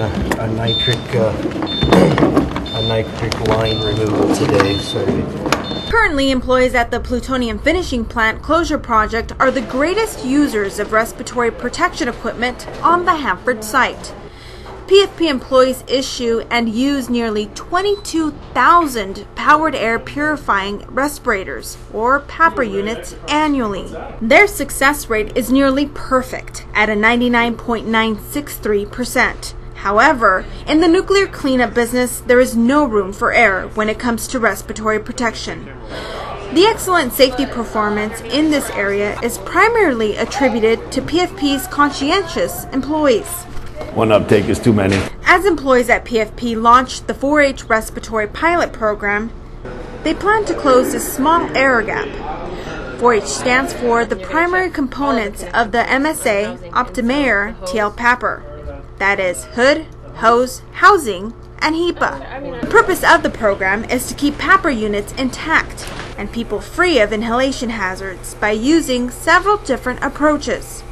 a, a nitric uh, a nitric line removal today. So Currently, employees at the plutonium finishing plant closure project are the greatest users of respiratory protection equipment on the Hanford site. PFP employees issue and use nearly 22,000 powered air purifying respirators, or PAPR units, annually. Their success rate is nearly perfect at a 99.963%. However, in the nuclear cleanup business, there is no room for error when it comes to respiratory protection. The excellent safety performance in this area is primarily attributed to PFP's conscientious employees. One uptake is too many. As employees at PFP launched the 4 H respiratory pilot program, they plan to close this small error gap. 4 H stands for the primary components of the MSA OptimAir TL PAPR that is, hood, hose, housing, and HEPA. The purpose of the program is to keep PAPR units intact and people free of inhalation hazards by using several different approaches.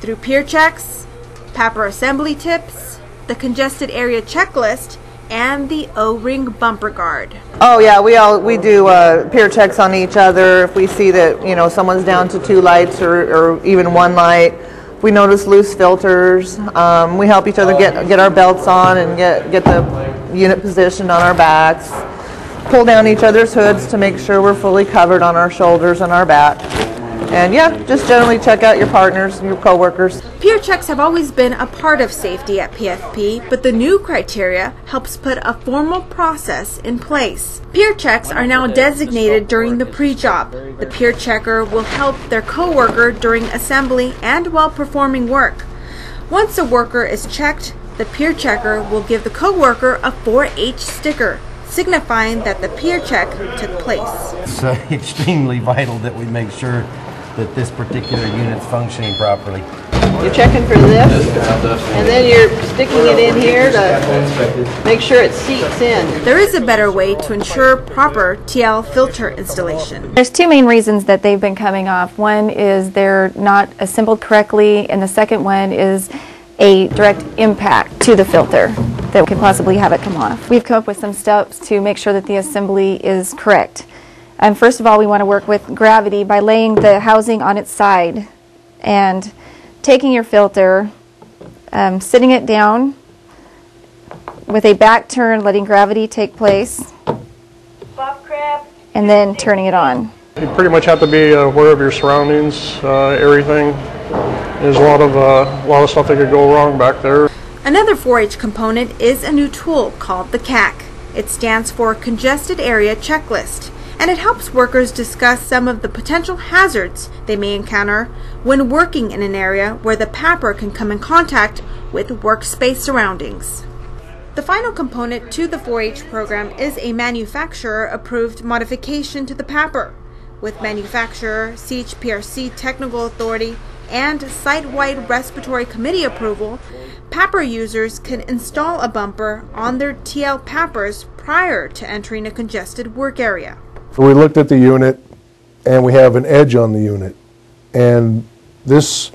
Through peer checks, PAPR assembly tips, the congested area checklist, and the O-ring bumper guard. Oh yeah, we all we do uh, peer checks on each other. If we see that you know someone's down to two lights or, or even one light, we notice loose filters. Um, we help each other get get our belts on and get get the unit positioned on our backs. Pull down each other's hoods to make sure we're fully covered on our shoulders and our back. And yeah, just generally check out your partners and your coworkers. Peer checks have always been a part of safety at PFP, but the new criteria helps put a formal process in place. Peer checks are now designated during the pre-job. The peer checker will help their coworker during assembly and while performing work. Once a worker is checked, the peer checker will give the coworker a 4H sticker signifying that the peer check took place. it's uh, extremely vital that we make sure that this particular unit's functioning properly. You're checking for this, and then you're sticking it in here to make sure it seats in. There is a better way to ensure proper TL filter installation. There's two main reasons that they've been coming off. One is they're not assembled correctly, and the second one is a direct impact to the filter that could possibly have it come off. We've come up with some steps to make sure that the assembly is correct. Um, first of all, we want to work with gravity by laying the housing on its side and taking your filter, um, sitting it down with a back turn, letting gravity take place, and then turning it on. You pretty much have to be aware of your surroundings, uh, everything. There's a lot of uh, a lot of stuff that could go wrong back there. Another 4-H component is a new tool called the CAC. It stands for Congested Area Checklist, and it helps workers discuss some of the potential hazards they may encounter when working in an area where the PAPR can come in contact with workspace surroundings. The final component to the 4-H program is a manufacturer-approved modification to the PAPR, with manufacturer, CHPRC technical authority, and site-wide respiratory committee approval, PAPR users can install a bumper on their TL PAPRs prior to entering a congested work area. So we looked at the unit and we have an edge on the unit. And this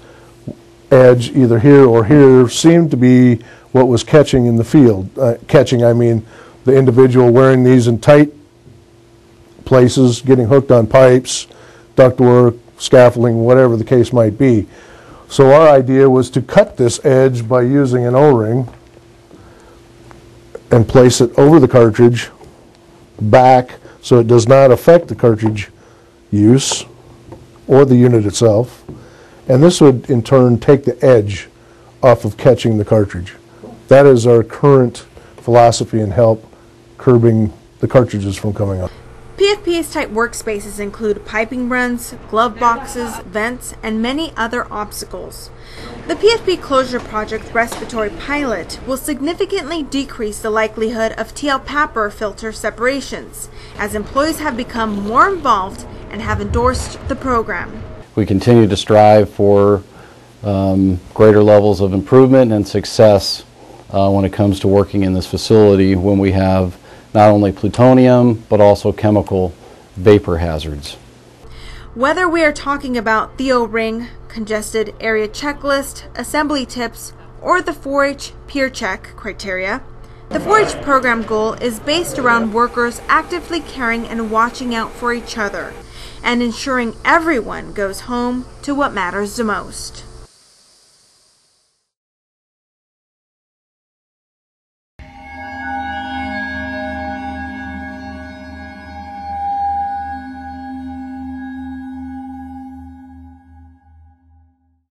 edge, either here or here, seemed to be what was catching in the field. Uh, catching, I mean, the individual wearing these in tight places, getting hooked on pipes, ductwork, scaffolding, whatever the case might be. So our idea was to cut this edge by using an O-ring and place it over the cartridge, back, so it does not affect the cartridge use or the unit itself. And this would in turn take the edge off of catching the cartridge. That is our current philosophy and help curbing the cartridges from coming up. PFP's type workspaces include piping runs, glove boxes, vents, and many other obstacles. The PFP Closure Project respiratory pilot will significantly decrease the likelihood of TL PAPR filter separations, as employees have become more involved and have endorsed the program. We continue to strive for um, greater levels of improvement and success uh, when it comes to working in this facility when we have not only plutonium but also chemical vapor hazards. Whether we are talking about the O-ring, congested area checklist, assembly tips, or the 4 H peer check criteria, the 4 H program goal is based around workers actively caring and watching out for each other and ensuring everyone goes home to what matters the most.